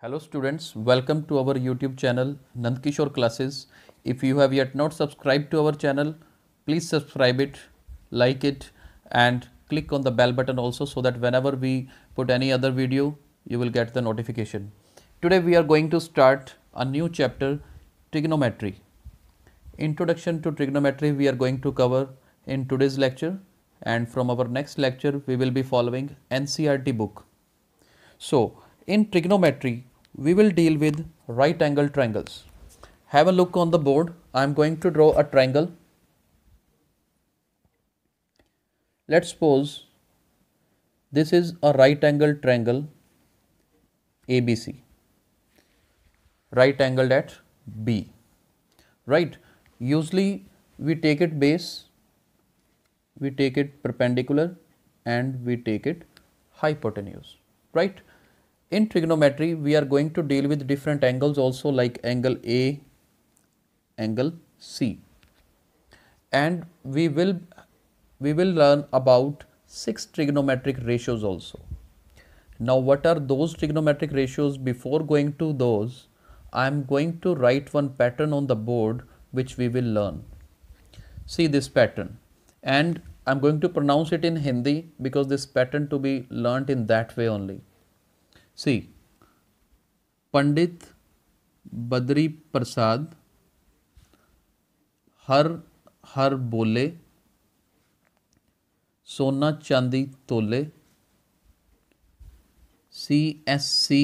Hello students, welcome to our YouTube channel Nand Kishore classes. If you have yet not subscribed to our channel, please subscribe it, like it and click on the bell button also so that whenever we put any other video, you will get the notification. Today we are going to start a new chapter trigonometry. Introduction to trigonometry we are going to cover in today's lecture and from our next lecture we will be following NCERT book. So in trigonometry we will deal with right angle triangles. Have a look on the board. I am going to draw a triangle. Let's suppose this is a right angle triangle ABC. Right angled at B. Right. Usually we take it base, we take it perpendicular and we take it hypotenuse. Right in trigonometry we are going to deal with different angles also like angle A, angle C and we will we will learn about six trigonometric ratios also. Now what are those trigonometric ratios before going to those I am going to write one pattern on the board which we will learn. See this pattern and I am going to pronounce it in Hindi because this pattern to be learnt in that way only. सी, पंडित बद्री प्रसाद, हर हर बोले, सोना चांदी तोले C S C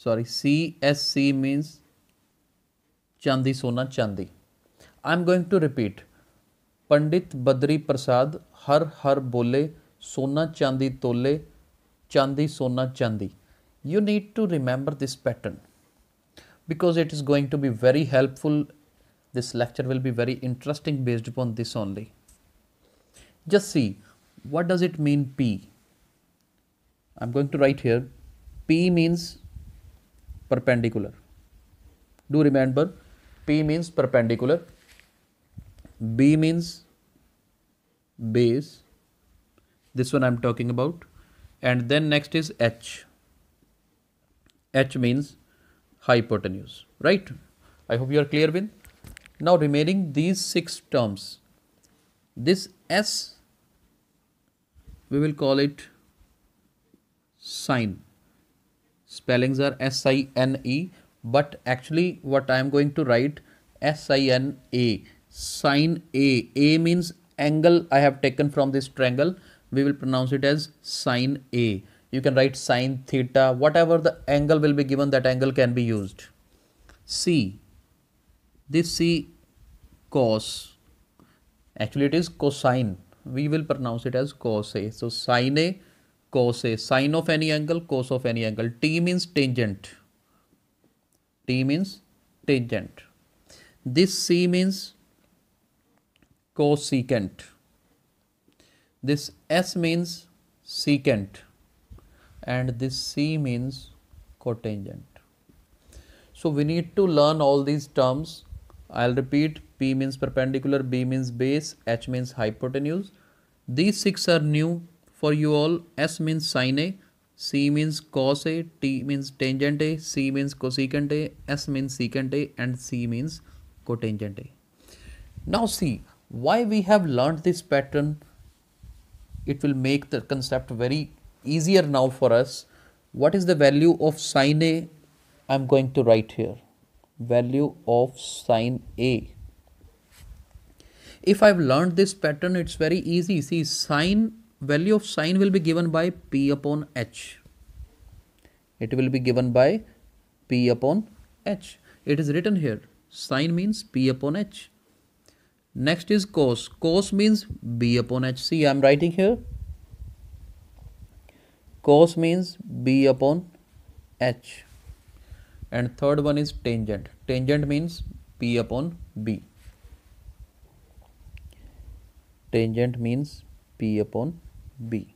sorry C S C means चांदी, सोना चांदी। I am going to repeat Pandit Badri Prasad, हर हर बोले, सोना चांदी तोले, चांदी, सोना चांदी। You need to remember this pattern because it is going to be very helpful. This lecture will be very interesting based upon this only. Just see what does it mean p? I'm going to write here p means perpendicular. Do remember p means perpendicular b means base. This one i'm talking about. And then next is h h means hypotenuse, right? I hope you are clear with. Now remaining these six terms, this s, we will call it sine. Spellings are S-I-N-E, but actually what I am going to write S-I-N-A, sine A. A means angle I have taken from this triangle. We will pronounce it as sine A you can write sine theta whatever the angle will be given that angle can be used. C. This c cos actually it is cosine. We will pronounce it as cos a. So sine a cos a. Sine of any angle cos of any angle. T means tangent. T means tangent. This c means cosecant. This s means secant and this C means cotangent. So we need to learn all these terms. I'll repeat P means perpendicular, B means base, H means hypotenuse. These six are new for you all. S means sine A, C means cos A, T means tangent A, C means cosecant A, S means secant A and C means cotangent A. Now see why we have learned this pattern it will make the concept very easier now for us. What is the value of sine A? I'm going to write here. Value of sine A. If I've learned this pattern, it's very easy. See, sine, value of sine will be given by P upon H. It will be given by P upon H. It is written here. Sine means P upon H. Next is cos. Cos means B upon H. See, I'm writing here cos means b upon h. And third one is tangent. Tangent means p upon b. Tangent means p upon b.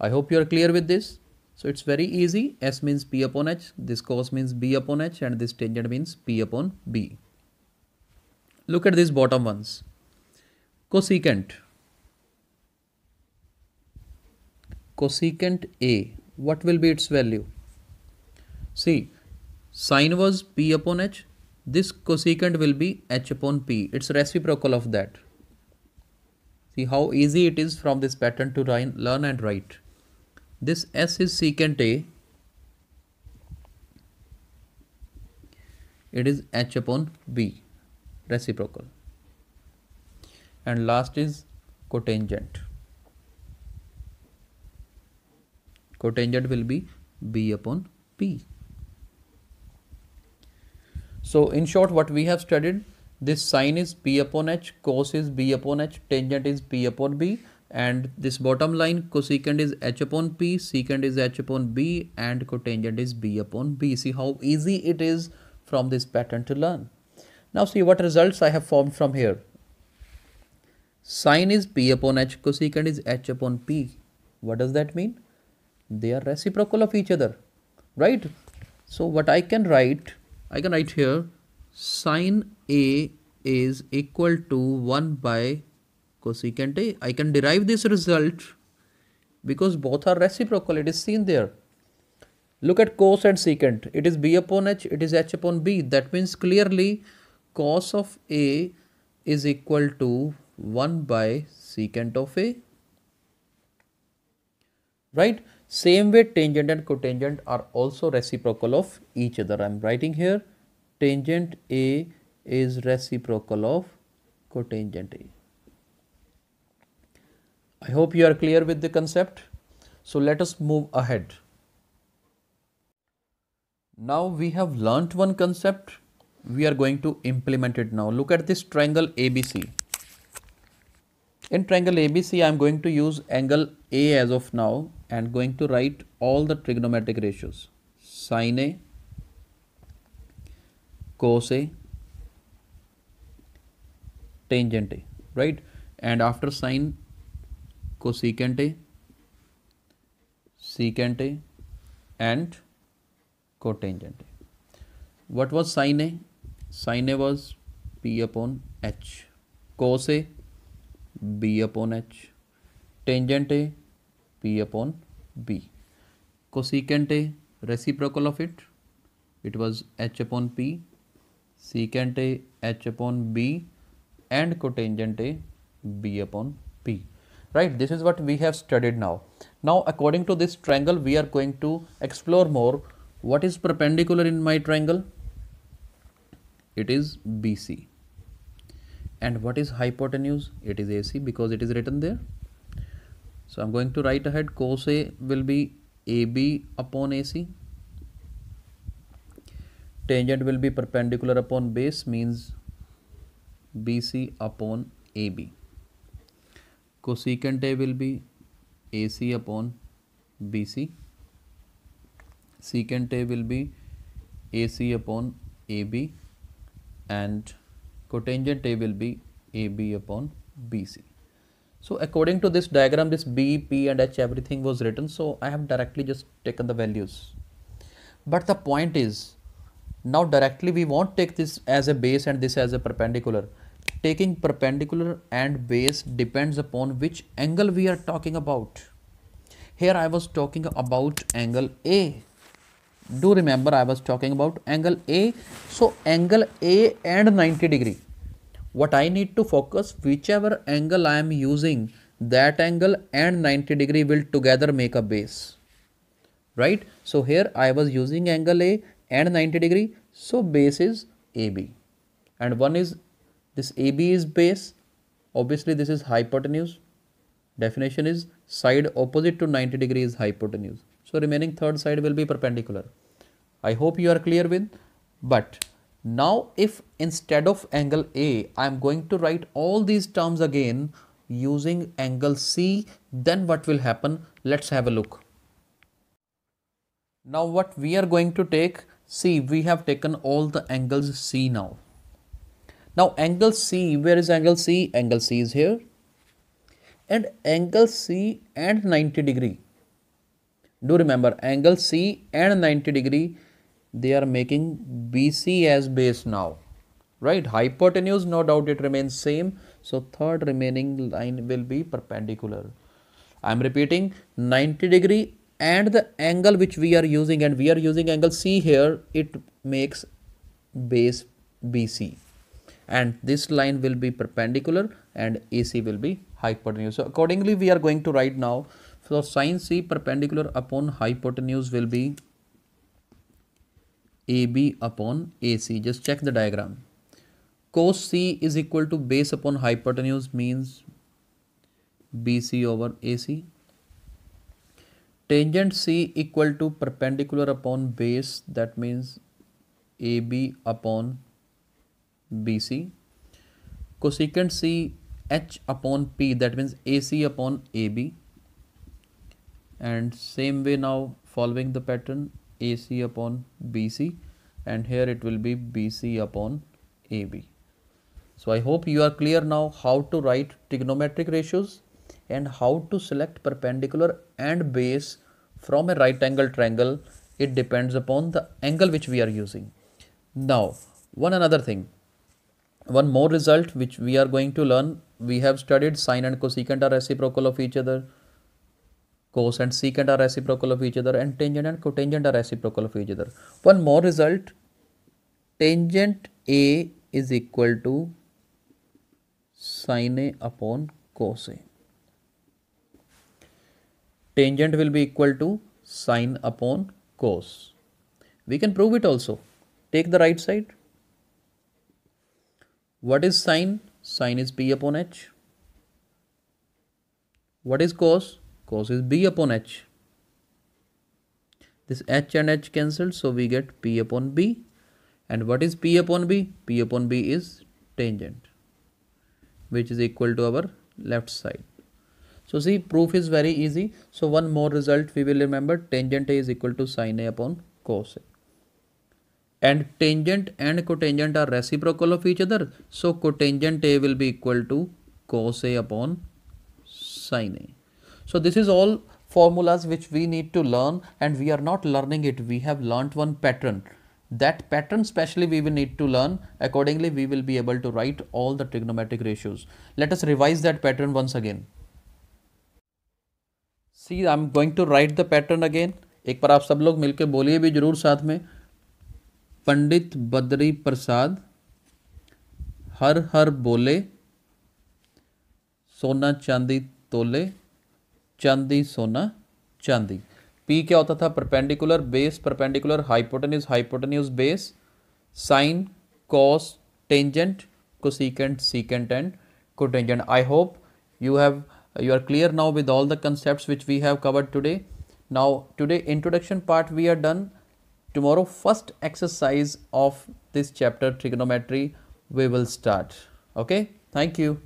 I hope you are clear with this. So it's very easy. S means p upon h this cos means b upon h and this tangent means p upon b. Look at these bottom ones. Cosecant cosecant A, what will be its value? See, sine was p upon h. This cosecant will be h upon p. It's reciprocal of that. See how easy it is from this pattern to learn and write. This s is secant a. It is h upon b, reciprocal. And last is cotangent. Cotangent will be b upon p. So in short what we have studied this sine is p upon h, cos is b upon h, tangent is p upon b and this bottom line cosecant is h upon p, secant is h upon b and cotangent is b upon b. See how easy it is from this pattern to learn. Now see what results I have formed from here. Sine is p upon h, cosecant is h upon p. What does that mean? They are reciprocal of each other, right? So what I can write, I can write here sine A is equal to 1 by cosecant A. I can derive this result because both are reciprocal. It is seen there. Look at cos and secant. It is b upon h, it is h upon b. That means clearly cos of A is equal to 1 by secant of A. Right? Same way tangent and cotangent are also reciprocal of each other. I am writing here tangent A is reciprocal of cotangent A. I hope you are clear with the concept. So let us move ahead. Now we have learnt one concept. We are going to implement it now. Look at this triangle ABC. In triangle ABC, I am going to use angle A as of now and going to write all the trigonometric ratios. Sine A, cos A, tangent A, right? And after sine, cosecant A, secant A, and cotangent A. What was sine A? Sine A was P upon H. Cos A, B upon H. Tangent A, P upon B. Cosecant A, reciprocal of it, it was H upon P secant A h upon b and cotangent A b upon p. Right, this is what we have studied now. Now, according to this triangle, we are going to explore more. What is perpendicular in my triangle? It is BC. And what is hypotenuse? It is AC because it is written there. So, I am going to write ahead cos A will be AB upon AC tangent will be perpendicular upon base means BC upon AB. Cosecant A will be AC upon BC. Secant A will be AC upon AB and cotangent A will be AB upon BC. So according to this diagram, this B, P and H everything was written. So I have directly just taken the values. But the point is now directly we won't take this as a base and this as a perpendicular. Taking perpendicular and base depends upon which angle we are talking about. Here I was talking about angle A. Do remember I was talking about angle A. So angle A and 90 degree. What I need to focus whichever angle I am using that angle and 90 degree will together make a base right so here i was using angle a and 90 degree. So base is AB and one is this AB is base. Obviously this is hypotenuse. Definition is side opposite to 90 degree is hypotenuse. So remaining third side will be perpendicular. I hope you are clear with but now if instead of angle A I am going to write all these terms again using angle C then what will happen let's have a look. Now what we are going to take See, we have taken all the angles C now. Now angle C, where is angle C? Angle C is here. And angle C and 90 degree. Do remember angle C and 90 degree, they are making BC as base now. Right, hypotenuse, no doubt it remains same. So third remaining line will be perpendicular. I am repeating 90 degree and the angle which we are using and we are using angle C here it makes base BC and this line will be perpendicular and AC will be hypotenuse. So accordingly we are going to write now so sine C perpendicular upon hypotenuse will be AB upon AC. Just check the diagram. Cos C is equal to base upon hypotenuse means BC over AC. Tangent C equal to perpendicular upon base that means AB upon BC. Cosecant C H upon P that means AC upon AB. And same way now following the pattern AC upon BC and here it will be BC upon AB. So I hope you are clear now how to write trigonometric ratios and how to select perpendicular and base from a right angle triangle. It depends upon the angle which we are using. Now, one another thing, one more result which we are going to learn. We have studied sine and cosecant are reciprocal of each other. Cos and secant are reciprocal of each other and tangent and cotangent are reciprocal of each other. One more result, tangent A is equal to sine A upon cos A. Tangent will be equal to sine upon cos. We can prove it also. Take the right side. What is sine? Sine is P upon H. What is cos? Cos is B upon H. This H and H cancelled, so we get P upon B. And what is P upon B? P upon B is tangent, which is equal to our left side. So see, proof is very easy. So one more result we will remember, tangent A is equal to sine A upon cos A and tangent and cotangent are reciprocal of each other. So cotangent A will be equal to cos A upon sine A. So this is all formulas which we need to learn and we are not learning it. We have learnt one pattern. That pattern specially we will need to learn. Accordingly, we will be able to write all the trigonometric ratios. Let us revise that pattern once again. See, I am going to write the pattern again. एक बार आप सब लोग मिलके बोलिए भी ज़रूर साथ में पंडित बद्री प्रसाद हर हर बोले सोना चांदी तोले चांदी सोना, चांदी। पी क्या होता था? Perpendicular base perpendicular hypotenuse hypotenuse base sine cos tangent को सीकेंट सीकेंट एंड को tangent I hope you have you are clear now with all the concept which we have covered today now today introduction part we are done tomorrow first exercise of this chapter trigonometry we will start okay thank you